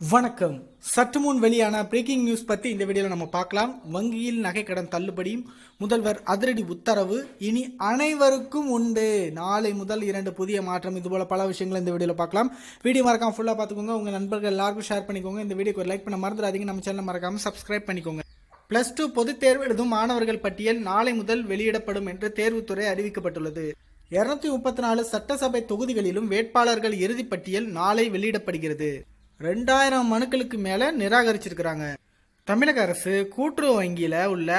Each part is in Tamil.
வணக்கம். சற்று முன் வெளியான பிரேக்கிங் நியூஸ் பற்றி இந்த வீடியோவில் நம்ம பார்க்கலாம். வங்கியில் நகைக்கடன் தள்ளுபடியும் முதல்வர் அதிரடி உத்தரவு. இனி அனைவருக்கும் உண்டு. நாளை முதல் இரண்டு புதிய மாற்றம். இதுபோல் பல விஷயங்களை இந்த வீடியோவில் பார்க்கலாம். வீடியோ மறக்காம ஃபுல்லாக பார்த்துக்கோங்க. உங்கள் நண்பர்கள் எல்லாருக்கும் ஷேர் பண்ணிக்கோங்க. இந்த வீடியோக்கு ஒரு லைக் பண்ண மறந்துடாதீங்க. நம்ம சேனல் மறக்காமல் சப்ஸ்கிரைப் பண்ணிக்கோங்க. ப்ளஸ் டூ பொதுத் தேர்வு எழுதும் மாணவர்கள் பட்டியல் நாளை முதல் வெளியிடப்படும் என்று தேர்வுத்துறை அறிவிக்கப்பட்டுள்ளது. இருநூத்தி முப்பத்தி நாலு சட்டசபை தொகுதிகளிலும் வேட்பாளர்கள் இறுதிப்பட்டியல் நாளை வெளியிடப்படுகிறது. ரெண்டாயிரம் மனுக்களுக்கு மேலே நிராகரிச்சிருக்கிறாங்க. தமிழக அரசு கூட்டுறவு வங்கியில் உள்ள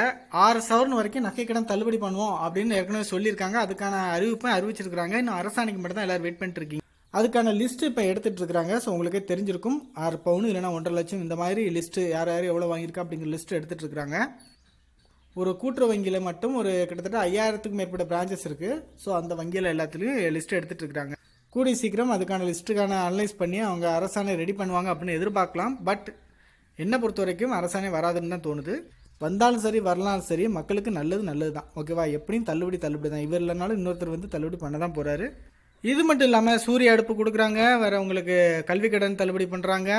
ஆறு சவரன் வரைக்கும் நகைக்கடன் தள்ளுபடி பண்ணுவோம் அப்படின்னு ஏற்கனவே சொல்லியிருக்காங்க. அதுக்கான அறிவிப்பை அறிவிச்சிருக்காங்க இன்னும் அரசாணைக்கு மட்டும் தான் எல்லாரும் வெயிட் பண்ணிட்டு இருக்கீங்க. அதுக்கான லிஸ்ட் இப்போ எடுத்துட்டு இருக்கிறாங்க ஸோ உங்களுக்கே தெரிஞ்சிருக்கும். ஆறு பவுன் இல்லைன்னா ஒன்றரை லட்சம் இந்த மாதிரி லிஸ்ட்டு யார் யார் எவ்வளோ வாங்கியிருக்கா அப்படிங்கிற லிஸ்ட் எடுத்துட்டு இருக்காங்க. ஒரு கூட்டுறவு வங்கியில் மட்டும் ஒரு கிட்டத்தட்ட ஐயாயிரத்துக்கும் மேற்பட்ட பிரான்ச்சஸ் இருக்குது ஸோ அந்த வங்கியில் எல்லாத்துலேயும் லிஸ்ட் எடுத்துகிட்டு இருக்கிறாங்க கூடி சீக்கிரம் அதுக்கான லிஸ்ட்டுக்கான அனலைஸ் பண்ணி அவங்க அரசாணை ரெடி பண்ணுவாங்க அப்படின்னு எதிர்பார்க்கலாம். பட் என்னை பொறுத்த வரைக்கும் அரசாணை வராதுன்னு தான் தோணுது. வந்தாலும் சரி வரலாலும் சரி மக்களுக்கு நல்லது நல்லது தான் ஓகேவா எப்படியும் தள்ளுபடி தள்ளுபடி தான். இவர் இல்லைனாலும் இன்னொருத்தர் வந்து தள்ளுபடி பண்ண தான் போகிறாரு இது மட்டும் இல்லாமல் சூரிய அடுப்பு கொடுக்குறாங்க. வேறு உங்களுக்கு கல்வி கடன் தள்ளுபடி பண்ணுறாங்க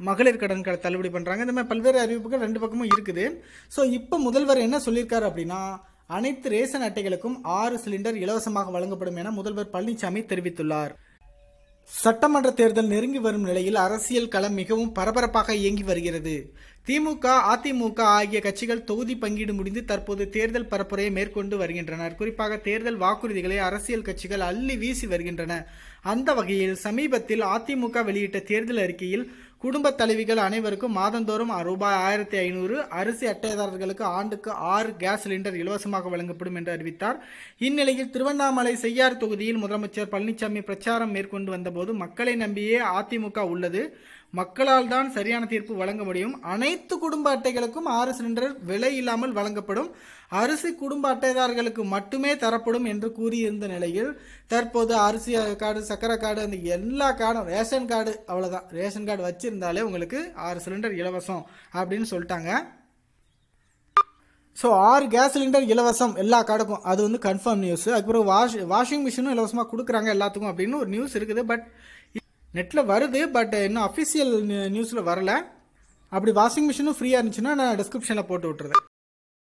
மகளிர் கடன் க- தள்ளுபடி பண்ணுறாங்க இந்த மாதிரி பல்வேறு அறிவிப்புகள் ரெண்டு பக்கமும் இருக்குது. ஸோ இப்போ முதல்வர் என்ன சொல்லியிருக்காரு அப்படின்னா அனைத்து ரேஷன் அட்டைகளுக்கும் ஆறு சிலிண்டர் இலவசமாக வழங்கப்படும் என முதல்வர் பழனிசாமி தெரிவித்துள்ளார். சட்டமன்ற தேர்தல் நெருங்கி வரும் நிலையில் அரசியல் களம் மிகவும் பரபரப்பாக இயங்கி வருகிறது. திமுக அதிமுக ஆகிய கட்சிகள் தொகுதி பங்கீடு முடிந்து தற்போது தேர்தல் பரப்புரையை மேற்கொண்டு வருகின்றனர். குறிப்பாக தேர்தல் வாக்குறுதிகளை அரசியல் கட்சிகள் அள்ளி வீசி வருகின்றன. அந்த வகையில் சமீபத்தில் அதிமுக வெளியிட்ட தேர்தல் அறிக்கையில் குடும்ப தலைவிகள் அனைவருக்கும் மாதந்தோறும் ரூபாய் ஆயிரத்தி ஐநூறு அரிசி அட்டைதாரர்களுக்கு ஆண்டுக்கு ஆறு கேஸ் சிலிண்டர் இலவசமாக வழங்கப்படும் என்று அறிவித்தார். இந்நிலையில் திருவண்ணாமலை செய்யார் தொகுதியில் முதலமைச்சர் பழனிசாமி பிரச்சாரம் மேற்கொண்டு வந்தபோது மக்களை நம்பியே அதிமுக உள்ளது. மக்களால் தான் சரியான தீர்ப்பு வழங்க முடியும். அனைத்து குடும்ப அட்டைகளுக்கும் ஆறு சிலிண்டர் விலை இல்லாமல் வழங்கப்படும். அரிசி குடும்ப அட்டைதாரர்களுக்கு மட்டுமே தரப்படும் என்று கூறியிருந்த நிலையில் தற்போது அரிசி கார்டு சக்கரை கார்டு அந்த எல்லா கார்டும் ரேஷன் கார்டு அவ்வளோதான் ரேஷன் கார்டு வச்சிருந்தாலே உங்களுக்கு ஆறு சிலிண்டர் இலவசம் அப்படின்னு சொல்லிட்டாங்க. ஸோ ஆறு கேஸ் சிலிண்டர் இலவசம் எல்லா கார்டுக்கும். அது வந்து கன்ஃபார்ம் நியூஸ் அதுக்கப்புறம் வாஷ் வாஷிங் மிஷினும் இலவசமாக கொடுக்குறாங்க எல்லாத்துக்கும் அப்படின்னு ஒரு நியூஸ் இருக்குது. பட் நெட்டில் வருது பட் இன்னும் அஃபிஷியல் நியூஸில் வரல. அப்படி வாஷிங் மிஷினும் ஃப்ரீயாக இருந்துச்சுன்னா நான் டிஸ்கிரிப்ஷனில் போட்டு விட்டுறேன்